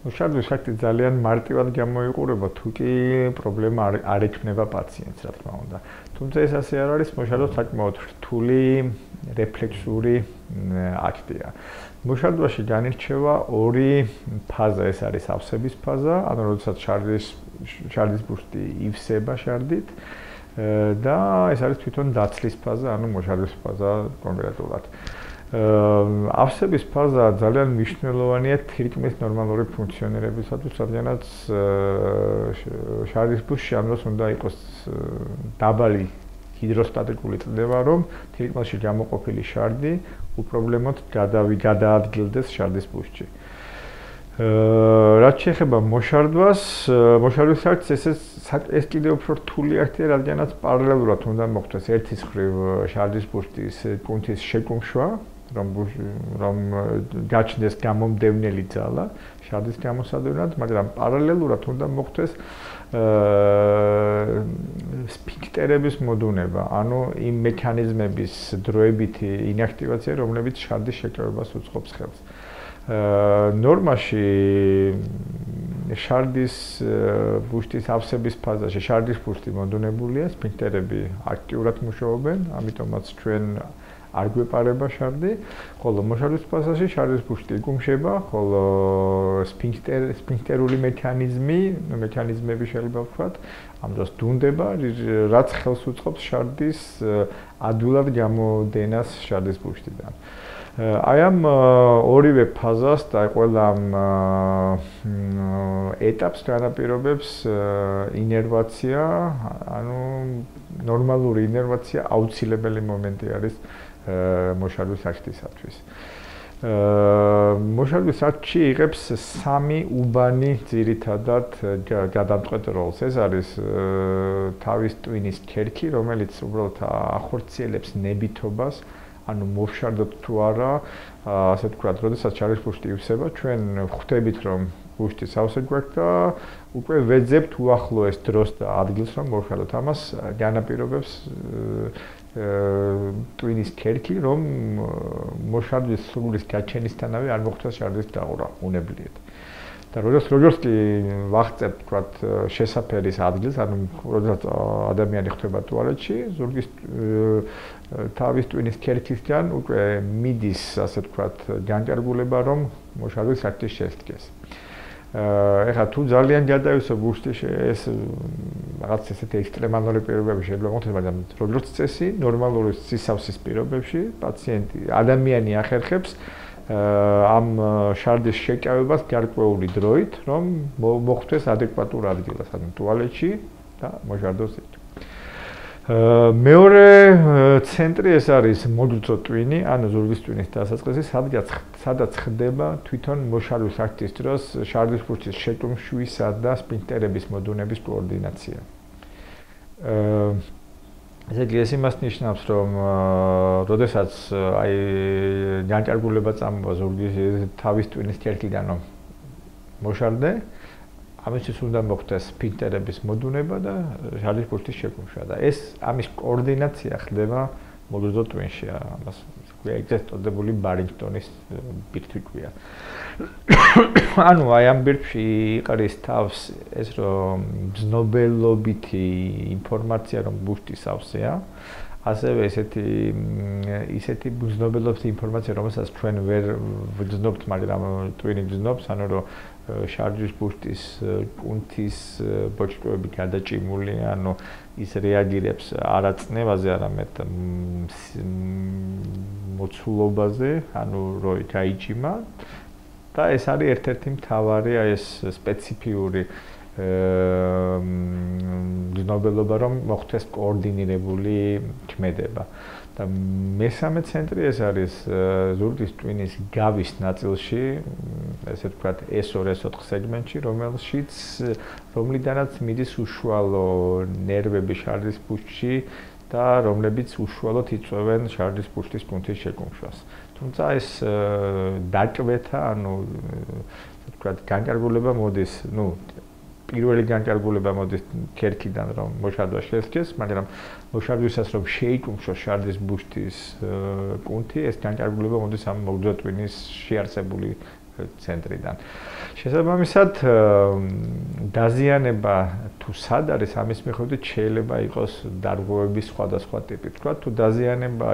მუშარდის ფაქტი ძალიან მარტივად გამოიყურება, თუ კი პრობლემა არ ექნება პაციენტს, რა თქმა უნდა. თუმცა ეს ასე არ არის, მუშარდოს საკმაოდ რთული რეფლექსური აქტია. მუშარდოში განირჩევა ორი ფაზა, ეს არის ავსების ფაზა, ანუ როდესაც შარდის შარდის ბუშტი ივსება შარდით და ეს არის თვითონ დაცლის ფაზა, ანუ მუშარდის ფაზა კონკრეტულად. ავსების ფაზა ძალიან მნიშვნელოვანია თირკმის ნორმალური ფუნქციონირებისათვის, რადგანაც შარდის ბუშში ამას უნდა იყოს დაბალი ჰიდროსტატიკული წდება, რომ თირკმაში გამოყოფილი შარდი უპრობლემოდ გადავი გადაადგილდეს შარდის ბუშში. რაც შეეხება მოშარდვას, მოშარდვის საერთოდ ეს ეს კიდევ უფრო რთული აქტია, რადგანაც პარალელურად უნდა მოხდეს ერთის ხრივ შარდის ბუშტის პუნქტის შეკუმშვა, რომ რომ გაჩნდეს გამომდევნელი ძალა შარდის გამოსადევნად, მაგრამ პარალელურად უნდა მოხდეს აა სფინქტერების მოდუნება, ანუ იმ მექანიზმების დროებითი ინაქტივაცია, რომლებიც შარდის შეკრებას უწყობს ხელს. აა ნორმაში შარდის ბუშტის ავსების ფაზაში შარდის ბუშტი მოდუნებულია, სფინქტერები აქტიურად მუშაობენ, ამიტომაც ჩვენ არ გვეპარება შარდი, ხოლო მოშარდის ფაზაში შარდის ბუშტი იკუმშება, ხოლო სფინქტერ სფინქტერული მექანიზმი, მექანიზმები შეიძლება ვთქვათ, ამ დროს დუნდება, რაც ხელს უწყობს შარდის ადვილად გამოდენას შარდის ბუშტიდან. აი ამ ორივე ფაზას და ყველა ამ ეტაპს განაპირობებს ინერვაცია, ანუ ნორმალური ინერვაცია აუცილებელი მომენტი არის მოშარვის აქტისათვის. აა მოშარვის აქტში იღებს სამი უბანი ძირითადად გადამწყვეტ როლს. ეს არის თავის ტვინის ქერქი, რომელიც უბრალოდ ახორციელებს ნებითობას, ანუ მოშარდოთ თუ არა, ასე ვთქვათ, როდესაც ჩარის პუშტი ივსება, ჩვენ ხვდებით, რომ პუშტი სავსე გვაქვს და უკვე ვეძებთ უახლოეს დროს და ადგილს, რომ მოშარდოთ. ამას განაპირობებს ტვინის ქერქი, რომ მოშარდის სრულის გაჩენისთანავე არ მოხდეს შარდის დაღურა უნებლიეთ. და როგორც როგორც კი ვახცებ, თქვათ, შესაფერის ადგილს, ანუ როდესაც ადამიანი ხდება ტუალეტში, ზურგის თავის ტვინის ქერქისგან უკვე მიდის, ასე ვთქვათ, განკარგულება, რომ მოშარდის აქტი შესდგეს. ეხლა თუ ძალიან გადაივსო გუშტი ეს რაღაც ესეთი ექსტრემალური პირობები შეიძლება მოხდეს, მაგრამ როგორც წესი, ნორმალური სისავსის პირობებში პაციენტი ადამიანი ახერხებს ამ შარდის შეჭავებას გარკვეული დროით, რომ მოხდეს ადეკვატურ ადგილას, ანუ ტუალეტში და მოჟარდოს იქ. მეორე ცენტრი ეს არის მოდულწო ტვინი, ანუ ზურგის ტვინის დასაწყისი, სადაც სადაც ხდება თვითონ მოშარვის აქტის დროს შარდის ფურცის შეკუმშვისა და სპინტერების მოდუნების კოორდინაცია. აა ესე იგი ეს იმას ნიშნავს, რომ როდესაც აი განკარგულება წამოვა ზურგის თავის ტვინის კერკიდან რომ მოშარდე, ამისთვის უნდა მოხდეს ფინტერების მოდუნება და ჟალის პულტის შეკუმშვა და ეს ამის კოორდინაცია ხდება მოდუზო ტვინში ამას ქვია ეგზესტოდებული ბარინგტონის ბირთვი ქვია. ანუ აი ამ ბირთვში იყრის თავს ეს რომ ზნობელობითი ინფორმაცია რომ ბუშტის ავსეა ასევე ესეთი ისეთი ბუზნობელობის ინფორმაცია, რომელსაც ჩვენ ვერ ვძნობთ, მაგრამ ტვინი ძნობს, ანუ რომ შარჯის ბუშტის პუნქტის ბოჭკოები გადაჭიმული, ანუ ის რეაგირებს არა წნევაზე, არამედ მოცულობაზე, ანუ როი გაიჭიმა. და ეს არის ერთ-ერთი მთავარი აი ეს სპეციფიური გზნობელობა რომ მოხდეს კოორდინირებული ქმედება და მესამე ცენტრი ეს არის ზურგის ტვინის გავის ნაწილში ესე ვთქვათ S2-S4 სეგმენტში რომელშიც რომლიდანაც მიდის უშუალო ნერვები შარდის ფუშში და რომლებიც უშუალოდ იწვევენ შარდის ფუშტის პუნქტის შეკუმშვას თუმცა ეს დაკვეთა ანუ ესე ვთქვათ განკარგულება მოდის ну პირველი განკარგულება მოდის ქერქიდან რომ მოშარდვა შესქეს, მაგრამ მოშარდვისას რომ შეიკუმშოს შარდის ბუშტის პუნქტი, ეს განკარგულება მოდის ამ მოგძოტვინის შეარსებული ცენტრიდან. შესაბამისად დაზიანება თუ სად არის ამის მიხედვით შეიძლება იყოს დარღვევების სხვადასხვა ტიპი. თქვა თუ დაზიანება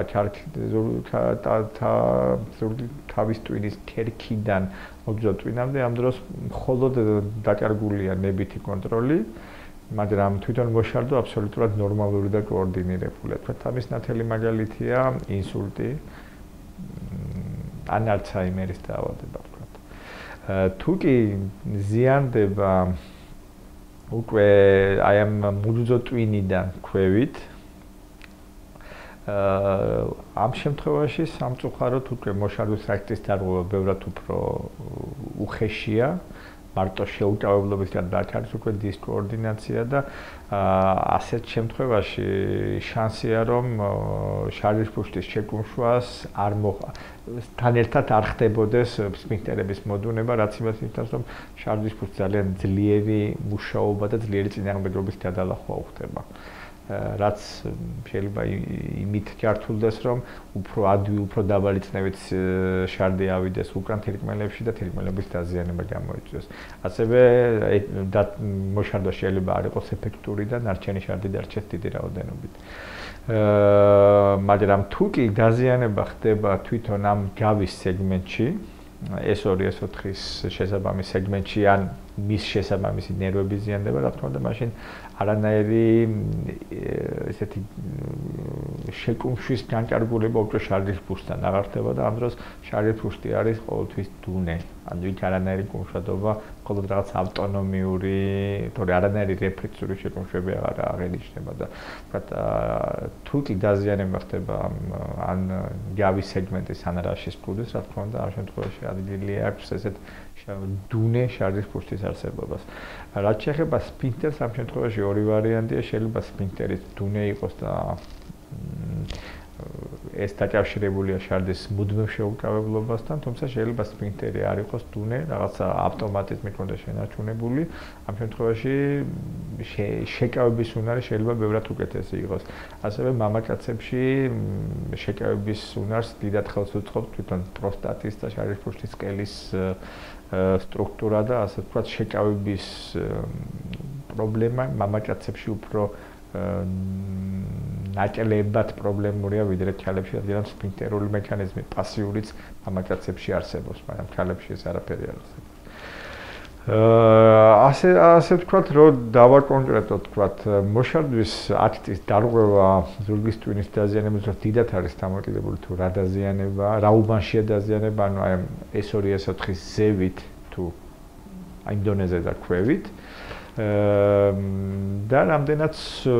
თავის ტვინის ქერქიდან მოძო ტვინამდე ამ დროს მხოლოდ დაკარგულია ნებითი კონტროლი. მაგრამ თვითონ მოშარდო აბსოლუტურად ნორმალური და კოორდინირებულია. თქვა ამის ნათელი მაგალითია ინსულტი ან ალცჰაიმერის დაავადება. თუ კი ზიანდება უკვე აი ამ მუძო ტვინიდან ქვევით ამ შემთხვევაში სამწუხაროდ უკვე მოშარდოს აქტის დარღვევა ბევრად უფრო უხეშია მარტო შეუკავებლობისგან დაჩარს უკვე დისკოორდინაცია და ასეთ შემთხვევაში შანსია რომ შარდის ფუშტის შეკუმშვას არ თან ერთად არ ხდებოდეს სფინქტერების მოდუნება რაც იმას ნიშნავს რომ შარდის ფუშტი ძალიან ძლიერი მუშაობა და ძლიერი წინააღმდეგობის გადალახვა უხდება. რაც შეიძლება იმით ჭართულდეს რომ უფრო ადვი უფრო დაბალი წნევით შარდი ავიდეს უკრან თირკმელებში და თირკმელების დაზიანება გამოიწვიოს. ასევე მოშარდა შეიძლება არ იყოს ეფექტური და ნარჩენი შარდი დარჩეს დიდი რაოდენობით. აა მაგრამ თუ კი დაზიანება ხდება თვითონ ამ გავის სეგმენტში ეს 2-4-ის შესაბამის სეგმენტში ან მის შესაბამისი ნერვები ზიანდება, რა თქმა უნდა, მაშინ არანაირი ესეთი შეკუმშვის განკარგულება უკვე შარდის ფუშტთან აღარ ხდება და ამ დროს შარდის ფუშტი არის ყოველთვის დუნე. ანუ იქ არანაირი კუმშადობა, მხოლოდ რაღაც ავტონომიური, თორე არანაირი რეფლექსური შეკუმშვები აღარ აღენიშნება და ვთქვათ, თუ კი დაზიანება ხდება ან გავის სეგმენტის ან რაშის ფუძეს, რა თქმა უნდა, ამ შემთხვევაში ადგილი აქვს ესეთ დუნე შარდის ფუშტის არსებობას. რაც შეეხება სპინტერს, ამ შემთხვევაში ორი ვარიანტია, შეიძლება სპინტერის დუნე იყოს და ეს დაკავშირებულია შარდის მუდმივ შეუკავებლობასთან, თუმცა შეიძლება სპინტერი არ იყოს დუნე, რაღაცა ავტომატიზმით უნდა შენარჩუნებული. ამ შემთხვევაში შეკავების უნარი შეიძლება ბევრად უკეთესი იყოს. ასევე მამაკაცებში შეკავების უნარს დიდად ხელს უწყობს თვითონ პროსტატის და შარდის ფუშტის კელის სტრუქტურა და ასე ვთქვათ შეკავების პრობლემა მამაკაცებში უფრო ნაკლებად პრობლემურია ვიდრე ქალებში, რადგან სპინტერული მექანიზმი პასიურიც მამაკაცებში არსებობს, მაგრამ ქალებში ეს არაფერი არ არსებობს. აა ასე ასე ვთქვათ, რომ დავაკონკრეტოთ, ვთქვათ, მოშარდვის აქტის დარღვევა ზურგის ტვინის დაზიანების დროს დიდათ არის დამოკიდებული თუ რა დაზიანება, რა უბანშია დაზიანება, ანუ აი ეს 2-4-ის ზევით თუ აი ინდონეზია და ქვევით. და რამდენად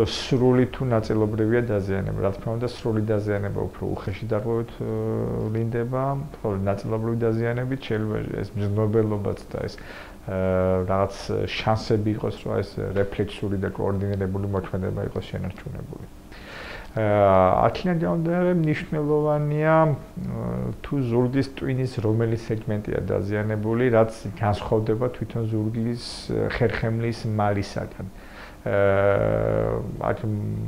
სრული თუ ნაწილობრივია დაზიანება. რა თქმა უნდა, სრული დაზიანება უფრო უხეში დარღვევით ვლინდება, ხოლო ნაწილობრივი დაზიანებით შეიძლება ეს მზნობელობაც და ეს რაღაც შანსები იყოს, რომ ეს რეფლექსური და კოორდინირებული მოქმედება იყოს შენარჩუნებული. აქედან გამომდინარე მნიშვნელოვანია თუ ზურგის ტვინის რომელი სეგმენტია დაზიანებული, რაც განსხვავდება თვითონ ზურგის ხერხემლის მალისაგან. აა აქ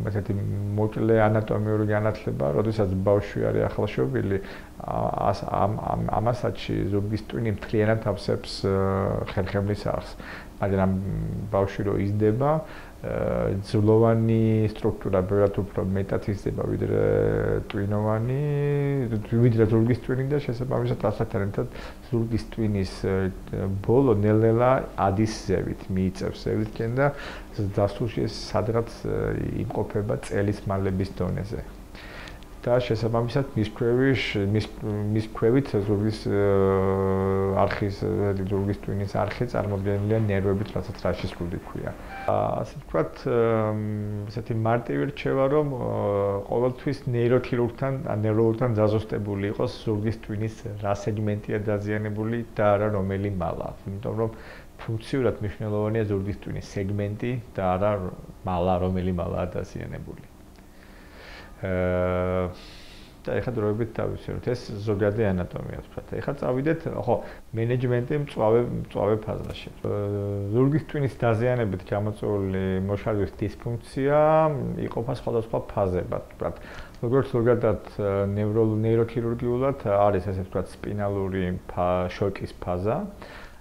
ესეთი მოკლე ანატომიური განათლება, როდესაც ბავშვი არის ახალშობილი, ამ ამასაც ზურგის ტვინი მთლიანად ავსებს ხერხემლის არხს. მაგრამ ბავშვი რო იზრდება, ძვლოვანი სტრუქტურა ბევრად უფრო მეტად იზრდება ვიდრე ტვინოვანი, ვიდრე ზურგის ტვინი და შესაბამისად ასთან ერთად ზურგის ტვინის ბოლო ნელ-ნელა ადის ზევით, მიიწევს ზევითკენ და დასულში სადღაც იმყოფება წელის მალების დონეზე. და შესაბამისად მის ქვევით მის მის ქვევით ზურგის არხის ზურგის ტვინის არხი წარმოდგენილია ნერვებით, რასაც რაშის გუდი ქვია. ასე ვთქვათ, ესეთი მარტივი რჩევა, რომ ყოველთვის ნეიროქირურგთან, ან ნეიროლოგთან დაზუსტებული იყოს ზურგის ტვინის რა სეგმენტია დაზიანებული და არა რომელი მალა. იმიტომ რომ ფუნქციურად მნიშვნელოვანია ზურგის ტვინის სეგმენტი და არა მალა, რომელი მალაა დაზიანებული. და ეხლა დროებით დავისვენოთ ეს ზოგადი ანატომია ვთქვათ. ეხლა წავიდეთ, ხო, მენეჯმენტი მწვავე მწვავე ფაზაში. ზურგის ტვინის დაზიანებით გამოწვეული მოშარდის დისფუნქცია იყოფა სხვადასხვა ფაზებად, ვთქვათ. როგორც ზოგადად ნეიროქირურგიულად არის ასე ვთქვათ სპინალური შოკის ფაზა.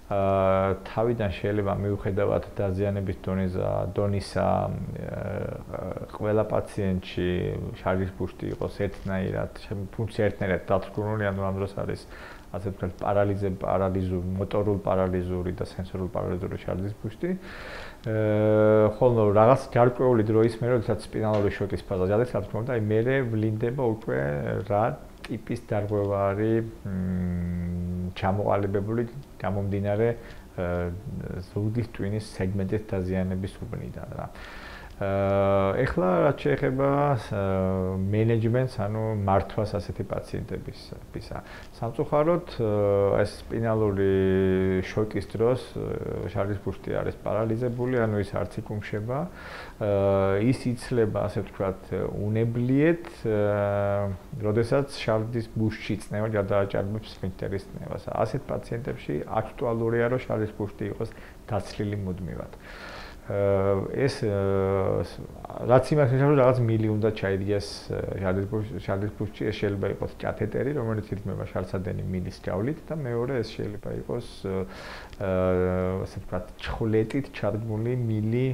აა თავიდან შეიძლება მიუხედავად დაზიანების დონის დონისა ყველა პაციენტში შარდის ბუშტი იყოს ერთნაირად, ფუნქცია ერთნაირად დაწკუნული, ანუ ამ დროს არის ასე ვთქვათ პარალიზე პარალიზური მოტორულ პარალიზური და სენსორულ პარალიზური შარდის ბუშტი. აა ხოლმე რაღაც გარკვეული დროის მერე როდესაც სპინალური შოკის ფაზა ჯადეს რა თქმა უნდა, აი მე ვლინდება უკვე რა ტიპის დარღვევა არის მ ჩამოყალიბებული გამომდინარე ზუგდის ტვინის სეგმენტის დაზიანების უბნიდან რა. ეხლა რაც შეეხება მენეჯმენტს, ანუ მართვას ასეთი პაციენტების ფისა. სამწუხაროდ ეს სპინალური შოკის დროს შარდის ბუშტი არის პარალიზებული, ანუ ის არც იკუმშება. ის იცლება, ასე ვთქვათ, უნებლიეთ, როდესაც შარდის ბუშტი წნევა გადააჭარბებს სფინქტერის წნევას. ასეთ პაციენტებში აქტუალურია, რომ შარდის ბუშტი იყოს დაცლილი მუდმივად. აა ეს რაც იმას ნიშნავს რომ რაღაც მილი უნდა ჩაიდგეს შარდის ფუშჩი ეს შეიძლება იყოს კათეტერი რომელიც ირთმება შარცადენი მილის ჯავლით და მეორე ეს შეიძლება იყოს ასე ვთქვათ ჩხულეტით ჩადგმული მილი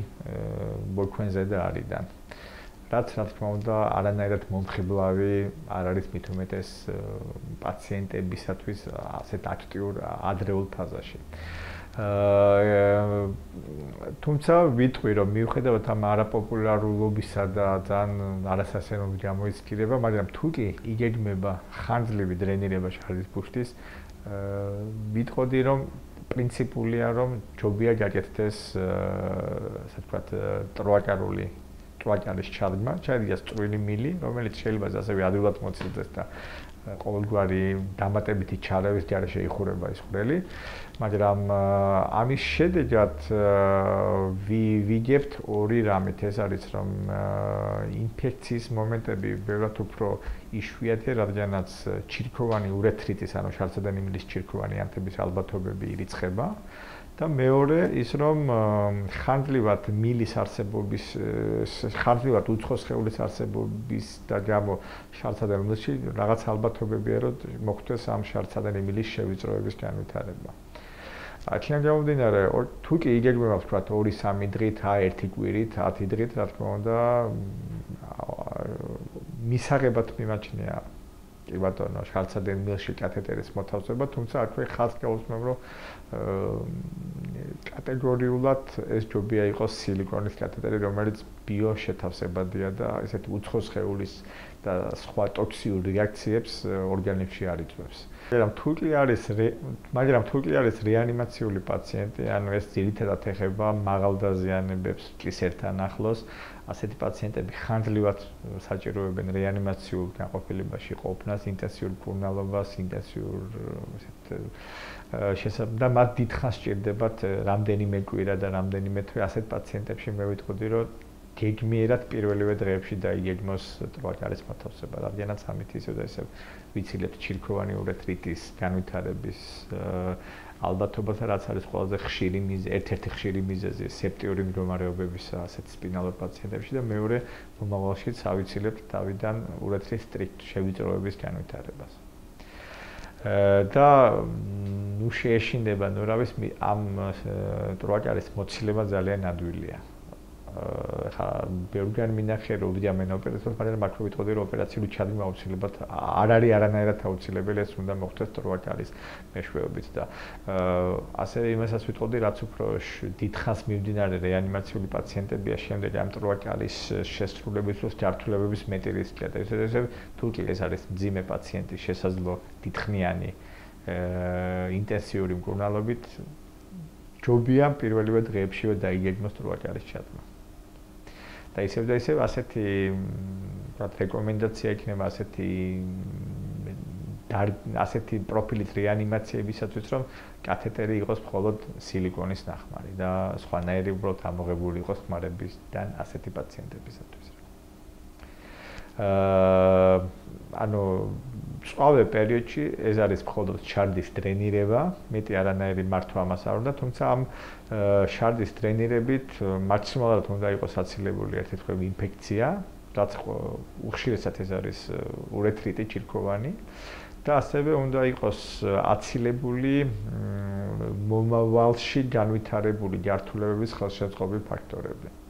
ბოქვენზე და არიდან რაც რა თქმა უნდა არანაირად მომხიბლავი არ არის მით უმეტეს პაციენტებისათვის ასეთ აქტიურ ადრეულ ფაზაში. თუმცა ვიტყვი რომ მიუხედავად ამ არაპოპულარულობისა და ძალიან არასასწრაფო გამოიწკირება, მაგრამ თუ კი იგეგმება ხანძლივი დრენირება შარდის ბუშტის, ვიტყოდი რომ პრინციპულია რომ ჯობია გაკეთდეს ასე ვთქვათ ტროაკარული ტროაკარის ჩადგმა, ჩაიდიას წვრილი მილი, რომელიც შეიძლება ასევე ადვილად მოცილდეს და ყოველგვარი დამატებითი ჩარევის ჯარეშე იხურება ის ხრელი, მაგრამ ამის შედეგად ვიგებთ ორი რამით, ეს არის რომ ინფექციის მომენტები ბევრად უფრო იშვიათია, რადგანაც ჩირქოვანი ურეთრიტის, ანუ შარცადენი მილის ჩირქოვანი ანთების ალბათობები ირიცხება. და მეორე ის რომ ხანძრივად მილის არსებობის ხანძრივად უცხოს ხეულის არსებობის და გამო შარცადელ მილში რაღაც ალბათობებია რომ მოხდეს ამ შარცადელი მილის შევიწროების განვითარება. აქედან გამომდინარე თუ კი იგეგმება ვთქვა 2-3 დღით, ა 1 კვირით, 10 დღით, რა თქმა უნდა მისაღებად მიმაჩნია კი ბატონო, შარცადელ მილში კათეტერის მოთავსება, თუმცა აქვე ხალხს გაუსმევ რომ კატეგორიულად ეს ჯობია იყოს სილიკონის კათეტერი, რომელიც ბიოშეთავსებადია და ესეთი უცხოს ხეულის და სხვა ტოქსიურ რეაქციებს ორგანიზმში არ იწვევს. მაგრამ თუ კი არის მაგრამ თუ კი არის რეანიმაციული პაციენტი, ანუ ეს ძირითადად ეხება მაღალდაზიანებებს კისერთან ახლოს, ასეთი პაციენტები ხანძრივად საჭიროებენ რეანიმაციულ განყოფილებაში ყოფნას, ინტენსიურ კურნალობას, ინტენსიურ ესეთ შესაბამისად და მათ დიდხანს სჭირდებათ რამდენიმე კვირა და რამდენიმე თვე ასეთ პაციენტებში მე ვიტყოდი, რომ გეგმიერად პირველივე დღეებში დაიგეგმოს ტროაკარის მოთავსება, რადგანაც ამით ისე და ისე ვიცილებთ ჩირქოვანი ურეთრიტის განვითარების ალბათობას, რაც არის ყველაზე ხშირი მიზეზი, ერთ-ერთი ხშირი მიზეზი სეპტიური მდგომარეობების ასეთ სპინალურ პაციენტებში და მეორე მომავალშიც ავიცილებთ თავიდან ურეთრის სტრიქტ შევიწროების განვითარებას. და ნუ შეეშინდება ნუ რა ვიცი ამ ტროაკარის მოცილება ძალიან ადვილია. ხა ბევრგან მინახე რომ ვიამენ ოპერაციას, მაგრამ მაქრო ვიტყოდი რომ ოპერაციული ჩადგმა აუცილებლად არ არის არანაირად აუცილებელი, ეს უნდა მოხდეს ტროაკალის მეშვეობით და ასევე იმასაც ვიტყოდი, რაც უფრო დიდხანს მიმდინარე რეანიმაციული პაციენტებია შემდეგ ამ ტროაკალის შესრულების დროს ჯართულებების მეტი რისკია და ესე ესე თუ კი ეს არის ძიმე პაციენტი შესაძლო დიდხნიანი ინტენსიური მკურნალობით ჯობია პირველივე დღეებშივე დაიგეგმოს ტროაკალის ჩადგმა. და ისევ და ისევ ასეთი რა რეკომენდაცია იქნება ასეთი ასეთი პროფილით რეანიმაციებისათვის რომ კათეტერი იყოს მხოლოდ სილიკონის ნახმარი და სხვანაირი უბრალოდ ამოღებული იყოს ხმარებისგან ასეთი პაციენტებისათვის. აა ანუ მწვავე პერიოდში ეს არის მხოლოდ შარდის დრენირება, მეტი არანაირი მართვა ამას არ უნდა, თუმცა ამ შარდის დრენირებით მაქსიმალურად უნდა იყოს აცილებული ერთ-ერთი ხმ ინფექცია, რაც უხშირესად ეს არის ურეთრიტი ჩირკოვანი და ასევე უნდა იყოს აცილებული მომავალში განვითარებული ჯართულებების ხელშეწყობი ფაქტორები.